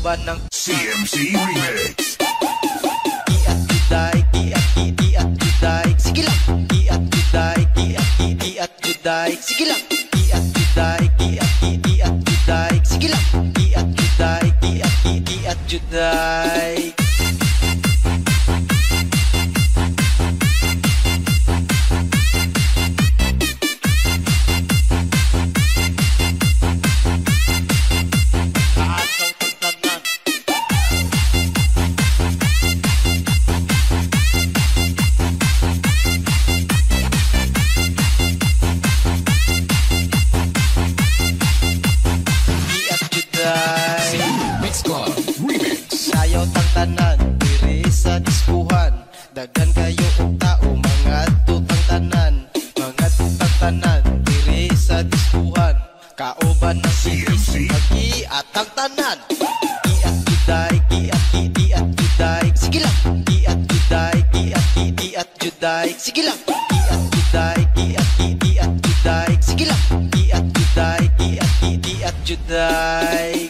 Kaoban ng CMC Remix. Iat juday, iat iat juday. Sige lang. Iat juday, iat iat juday. Sige lang. Iat juday, iat iat juday. Sige lang. Iat juday, iat iat juday. Tanan, diri sa diskuhan Dagan kayo og tao, mga tutang tanan Mga tutang tanan, diri sa diskuhan Kaoban ng CMC. Mag-iat ang tanan Iat juday, iat i iat juday. Sige lang. Iat juday, iat i iat juday. Sige lang. Iat juday, iat i iat juday. Sige lang. Iat juday, iat i iat juday Iat juday,